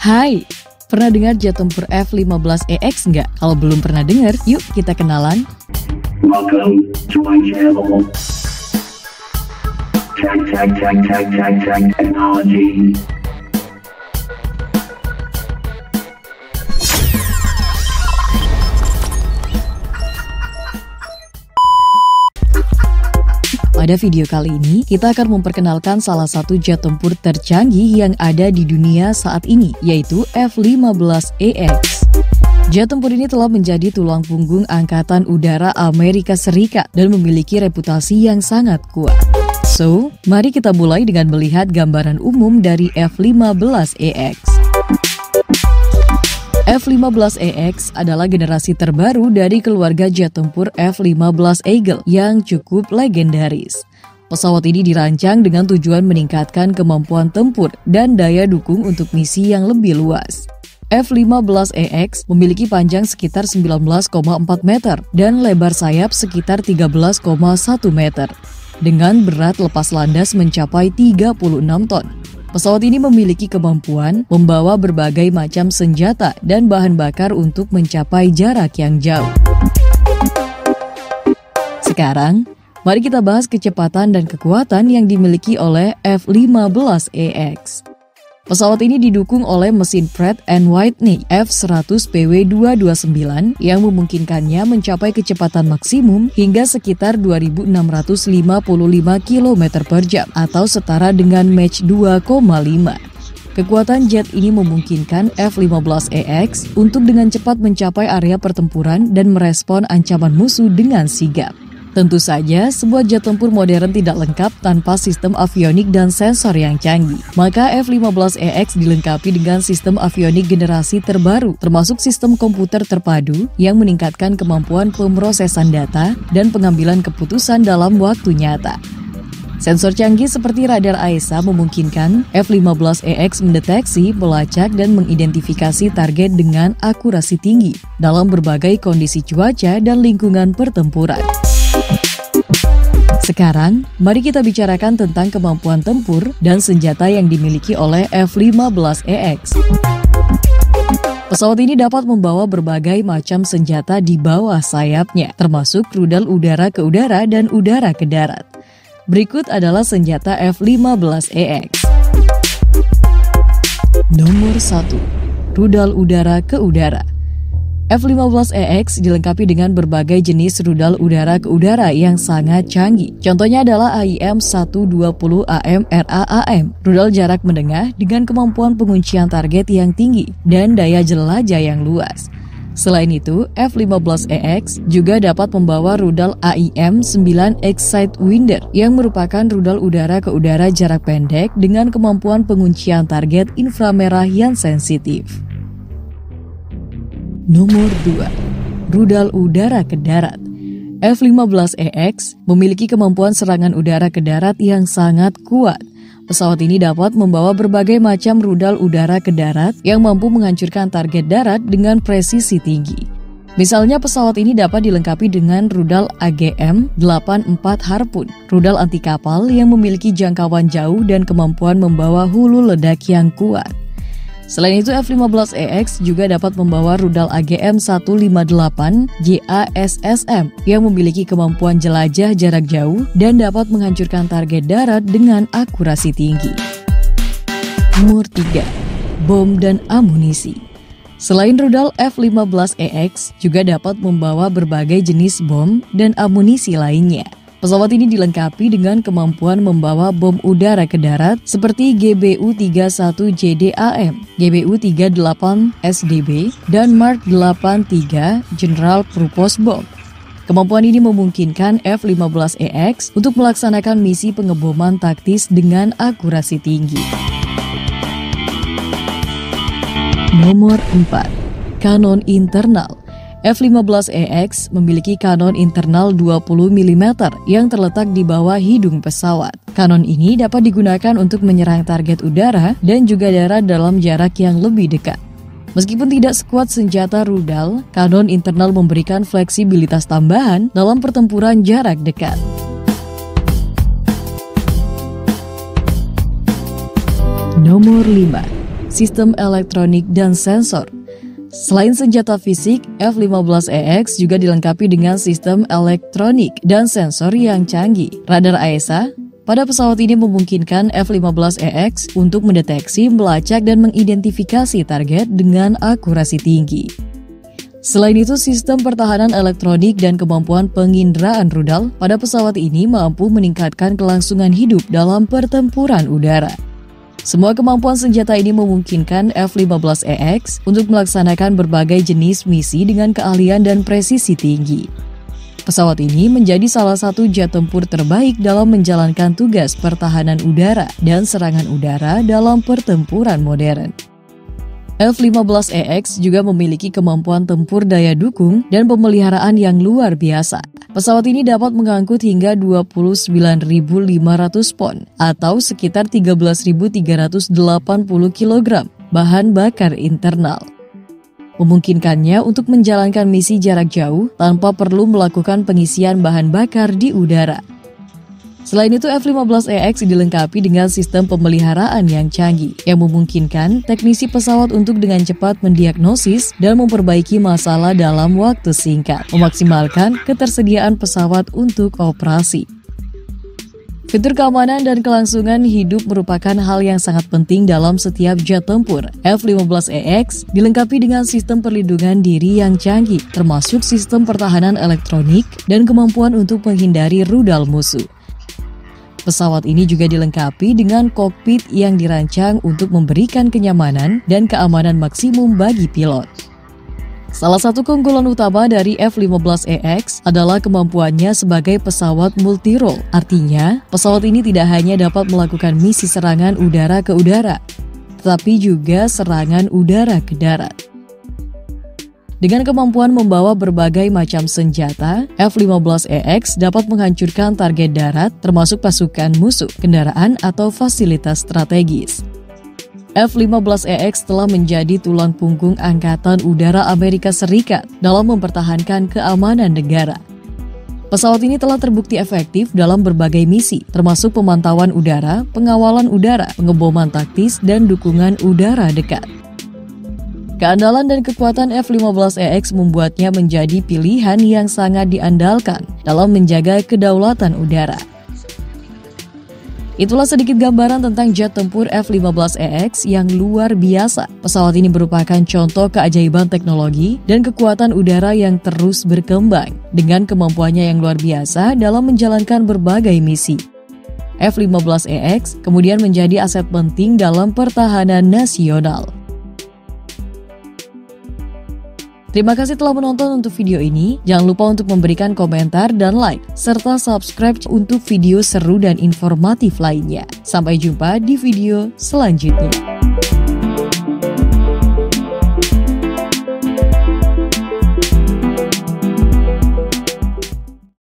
Hai, pernah dengar jet tempur F-15EX nggak? Kalau belum pernah dengar, yuk kita kenalan. Welcome to my channel. Tech, tech, tech, tech, tech, tech, technology. Pada video kali ini, kita akan memperkenalkan salah satu jet tempur tercanggih yang ada di dunia saat ini, yaitu F-15EX. Jet tempur ini telah menjadi tulang punggung Angkatan Udara Amerika Serikat dan memiliki reputasi yang sangat kuat. So, mari kita mulai dengan melihat gambaran umum dari F-15EX. F-15EX adalah generasi terbaru dari keluarga jet tempur F-15 Eagle yang cukup legendaris. Pesawat ini dirancang dengan tujuan meningkatkan kemampuan tempur dan daya dukung untuk misi yang lebih luas. F-15EX memiliki panjang sekitar 19,4 meter dan lebar sayap sekitar 13,1 meter, dengan berat lepas landas mencapai 36 ton. Pesawat ini memiliki kemampuan membawa berbagai macam senjata dan bahan bakar untuk mencapai jarak yang jauh. Sekarang, mari kita bahas kecepatan dan kekuatan yang dimiliki oleh F-15EX. Pesawat ini didukung oleh mesin Pratt Whitney F100PW229 yang memungkinkannya mencapai kecepatan maksimum hingga sekitar 2655 km per jam atau setara dengan Mach 2,5. Kekuatan jet ini memungkinkan F-15EX untuk dengan cepat mencapai area pertempuran dan merespon ancaman musuh dengan sigap. Tentu saja, sebuah jet tempur modern tidak lengkap tanpa sistem avionik dan sensor yang canggih. Maka F-15EX dilengkapi dengan sistem avionik generasi terbaru, termasuk sistem komputer terpadu yang meningkatkan kemampuan pemrosesan data dan pengambilan keputusan dalam waktu nyata. Sensor canggih seperti radar AESA memungkinkan F-15EX mendeteksi, melacak, dan mengidentifikasi target dengan akurasi tinggi dalam berbagai kondisi cuaca dan lingkungan pertempuran. Sekarang, mari kita bicarakan tentang kemampuan tempur dan senjata yang dimiliki oleh F-15EX. Pesawat ini dapat membawa berbagai macam senjata di bawah sayapnya, termasuk rudal udara ke udara dan udara ke darat. Berikut adalah senjata F-15EX. Nomor 1. Rudal udara ke udara. F-15EX dilengkapi dengan berbagai jenis rudal udara ke udara yang sangat canggih. Contohnya adalah AIM-120AM RAAM, rudal jarak menengah dengan kemampuan penguncian target yang tinggi dan daya jelajah yang luas. Selain itu, F-15EX juga dapat membawa rudal AIM-9 Excite Winder yang merupakan rudal udara ke udara jarak pendek dengan kemampuan penguncian target inframerah yang sensitif. Nomor 2. Rudal udara ke darat. F-15EX memiliki kemampuan serangan udara ke darat yang sangat kuat. Pesawat ini dapat membawa berbagai macam rudal udara ke darat yang mampu menghancurkan target darat dengan presisi tinggi. Misalnya pesawat ini dapat dilengkapi dengan rudal AGM-84 Harpoon, rudal anti kapal yang memiliki jangkauan jauh dan kemampuan membawa hulu ledak yang kuat. Selain itu, F-15EX juga dapat membawa rudal AGM-158 JASSM yang memiliki kemampuan jelajah jarak jauh dan dapat menghancurkan target darat dengan akurasi tinggi. Nomor 3. Bom dan amunisi Selain rudal F-15EX juga dapat membawa berbagai jenis bom dan amunisi lainnya. Pesawat ini dilengkapi dengan kemampuan membawa bom udara ke darat seperti GBU-31JDAM, GBU-38SDB, dan Mark 83 General Purpose Bomb. Kemampuan ini memungkinkan F-15EX untuk melaksanakan misi pengeboman taktis dengan akurasi tinggi. Nomor 4. Kanon internal F-15EX memiliki kanon internal 20 mm yang terletak di bawah hidung pesawat. Kanon ini dapat digunakan untuk menyerang target udara dan juga darat dalam jarak yang lebih dekat. Meskipun tidak sekuat senjata rudal, kanon internal memberikan fleksibilitas tambahan dalam pertempuran jarak dekat. Nomor 5. sistem elektronik dan sensor. Selain senjata fisik, F-15EX juga dilengkapi dengan sistem elektronik dan sensor yang canggih. Radar AESA pada pesawat ini memungkinkan F-15EX untuk mendeteksi, melacak, dan mengidentifikasi target dengan akurasi tinggi. Selain itu, sistem pertahanan elektronik dan kemampuan penginderaan rudal pada pesawat ini mampu meningkatkan kelangsungan hidup dalam pertempuran udara. Semua kemampuan senjata ini memungkinkan F-15EX untuk melaksanakan berbagai jenis misi dengan keahlian dan presisi tinggi. Pesawat ini menjadi salah satu jet tempur terbaik dalam menjalankan tugas pertahanan udara dan serangan udara dalam pertempuran modern. F-15EX juga memiliki kemampuan tempur daya dukung dan pemeliharaan yang luar biasa. Pesawat ini dapat mengangkut hingga 29.500 pon atau sekitar 13.380 kg bahan bakar internal memungkinkannya untuk menjalankan misi jarak jauh tanpa perlu melakukan pengisian bahan bakar di udara. Selain itu, F-15EX dilengkapi dengan sistem pemeliharaan yang canggih, yang memungkinkan teknisi pesawat untuk dengan cepat mendiagnosis dan memperbaiki masalah dalam waktu singkat, memaksimalkan ketersediaan pesawat untuk operasi. Fitur keamanan dan kelangsungan hidup merupakan hal yang sangat penting dalam setiap jet tempur. F-15EX dilengkapi dengan sistem perlindungan diri yang canggih, termasuk sistem pertahanan elektronik dan kemampuan untuk menghindari rudal musuh. Pesawat ini juga dilengkapi dengan kokpit yang dirancang untuk memberikan kenyamanan dan keamanan maksimum bagi pilot. Salah satu keunggulan utama dari F-15EX adalah kemampuannya sebagai pesawat multi-role. Artinya, pesawat ini tidak hanya dapat melakukan misi serangan udara ke udara, tetapi juga serangan udara ke darat. Dengan kemampuan membawa berbagai macam senjata, F-15EX dapat menghancurkan target darat termasuk pasukan musuh, kendaraan, atau fasilitas strategis. F-15EX telah menjadi tulang punggung Angkatan Udara Amerika Serikat dalam mempertahankan keamanan negara. Pesawat ini telah terbukti efektif dalam berbagai misi, termasuk pemantauan udara, pengawalan udara, pengeboman taktis, dan dukungan udara dekat. Keandalan dan kekuatan F-15EX membuatnya menjadi pilihan yang sangat diandalkan dalam menjaga kedaulatan udara. Itulah sedikit gambaran tentang jet tempur F-15EX yang luar biasa. Pesawat ini merupakan contoh keajaiban teknologi dan kekuatan udara yang terus berkembang dengan kemampuannya yang luar biasa dalam menjalankan berbagai misi. F-15EX kemudian menjadi aset penting dalam pertahanan nasional. Terima kasih telah menonton untuk video ini. Jangan lupa untuk memberikan komentar dan like, serta subscribe untuk video seru dan informatif lainnya. Sampai jumpa di video selanjutnya.